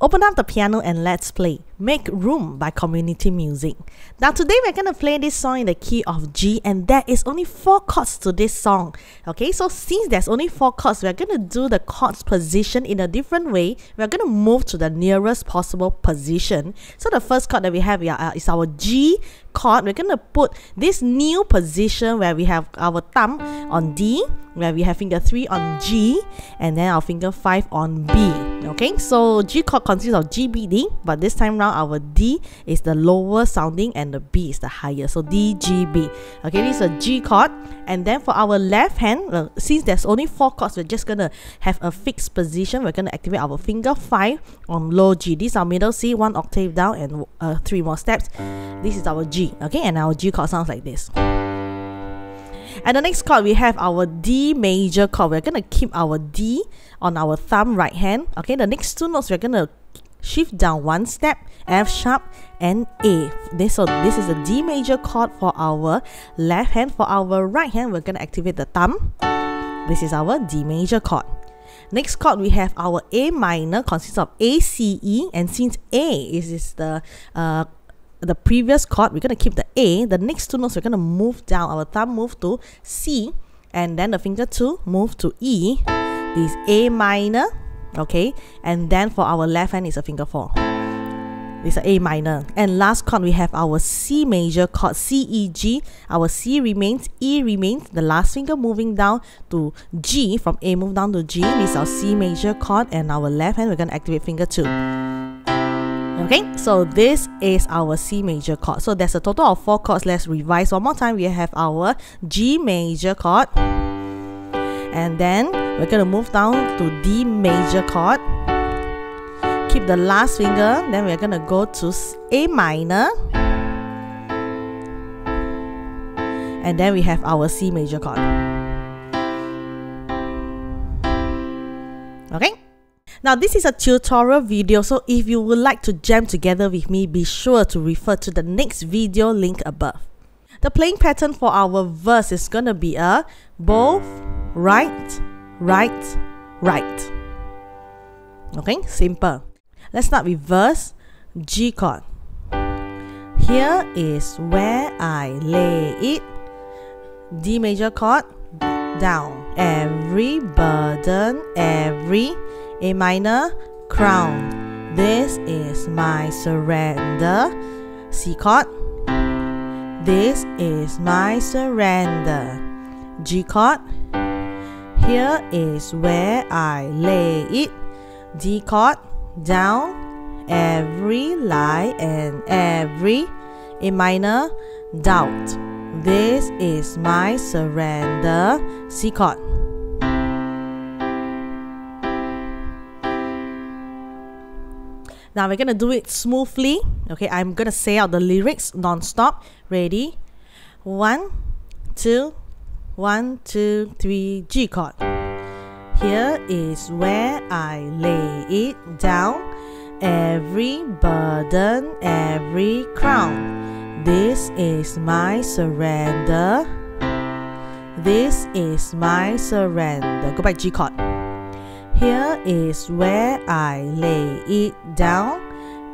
Open up the piano and let's play Make Room by Community Music. Now today we're going to play this song in the key of G and there is only four chords to this song. Okay, so since there's only four chords, we're going to do the chords position in a different way. We're going to move to the nearest possible position. So the first chord that we have uh, is our G chord. We're going to put this new position where we have our thumb on D, where we have finger 3 on G, and then our finger 5 on B. Okay, so G chord consists of G, B, D, but this time round our D is the lower sounding and the B is the higher. So D, G, B. Okay, this is a G chord. And then for our left hand, uh, since there's only four chords, we're just gonna have a fixed position. We're gonna activate our finger five on low G. This is our middle C, one octave down, and uh, three more steps. This is our G. Okay, and our G chord sounds like this. And the next chord, we have our D major chord. We're going to keep our D on our thumb right hand. Okay, the next two notes, we're going to shift down one step, F sharp and A. This, so this is a D major chord for our left hand. For our right hand, we're going to activate the thumb. This is our D major chord. Next chord we have our A minor consists of A, C, E and since A is, is the uh, the previous chord, we're going to keep the A. The next two notes, we're going to move down. Our thumb move to C, and then the finger two move to E. This A minor, okay? And then for our left hand is a finger four. This is A minor. And last chord, we have our C major chord, C, E, G. Our C remains, E remains. The last finger moving down to G, from A move down to G. This is our C major chord. And our left hand, we're going to activate finger two. Okay, so this is our C major chord. So there's a total of four chords. Let's revise one more time. We have our G major chord. And then we're going to move down to D major chord. Keep the last finger. Then we're going to go to A minor. And then we have our C major chord. Now this is a tutorial video so if you would like to jam together with me be sure to refer to the next video link above. The playing pattern for our verse is gonna be a both, right, right, right. Okay, simple. Let's start with verse G chord. Here is where I lay it. D major chord down. Every burden, every a minor, crown. This is my surrender. C chord. This is my surrender. G chord. Here is where I lay it. D chord. Down. Every lie and every A minor, doubt. This is my surrender. C chord. Now we're gonna do it smoothly. Okay, I'm gonna say out the lyrics non-stop. Ready? One, two, one, two, three, G chord. Here is where I lay it down. Every burden, every crown. This is my surrender. This is my surrender. Go back G chord. Here is where I lay it down,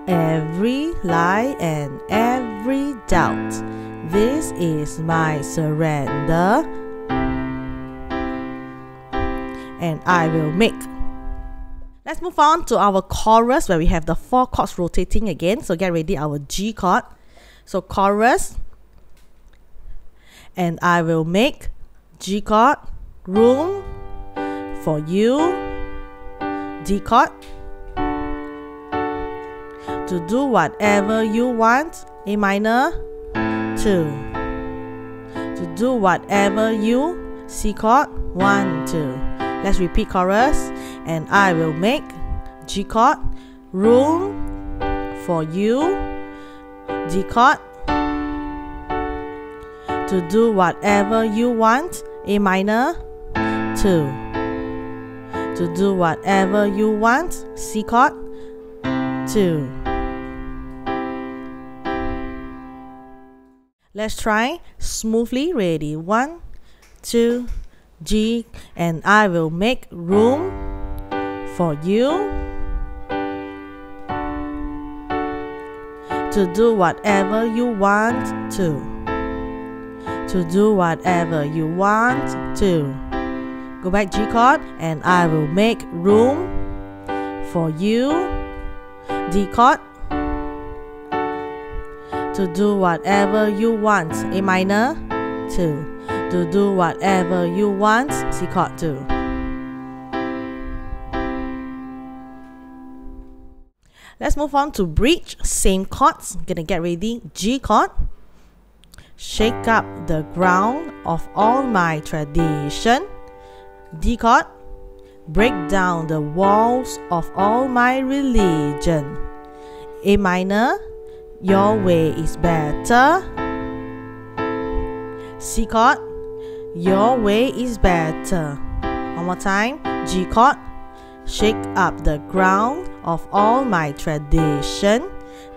every lie and every doubt. This is my surrender, and I will make. Let's move on to our chorus where we have the four chords rotating again. So get ready our G chord. So chorus, and I will make G chord room for you D chord. To do whatever you want, A minor, 2. To do whatever you, C chord, 1, 2. Let's repeat chorus. And I will make G chord, room for you, D chord. To do whatever you want, A minor, 2 to do whatever you want. C chord. 2. Let's try smoothly. Ready? One, two, G, and I will make room for you. To do whatever you want to. To do whatever you want to. Go back G chord and I will make room for you. D chord. To do whatever you want. A minor. 2. To do whatever you want. C chord 2. Let's move on to bridge. Same chords. Gonna get ready. G chord. Shake up the ground of all my tradition. D chord. Break down the walls of all my religion. A minor. Your way is better. C chord. Your way is better. One more time. G chord. Shake up the ground of all my tradition.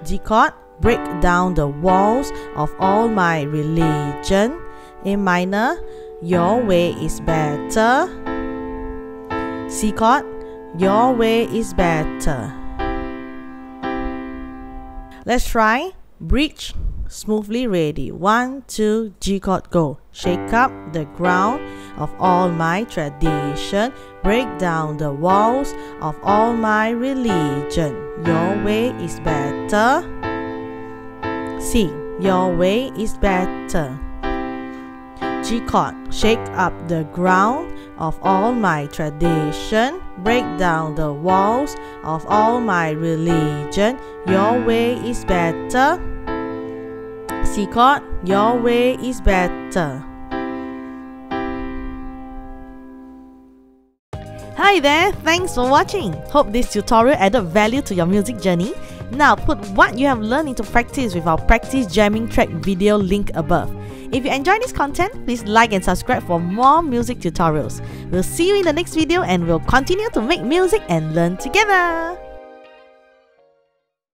D chord, break down the walls of all my religion. A minor, your way is better. Chord, your way is better. Let's try bridge smoothly ready. One, two, G chord go. Shake up the ground of all my tradition. Break down the walls of all my religion. Your way is better. C. Your way is better. G chord. Shake up the ground of all my tradition. Break down the walls of all my religion. Your way is better. C chord, your way is better. Hi there, thanks for watching. Hope this tutorial added value to your music journey. Now put what you have learned into practice with our practice jamming track video link above. If you enjoy this content, please like and subscribe for more music tutorials. We'll see you in the next video and we'll continue to make music and learn together.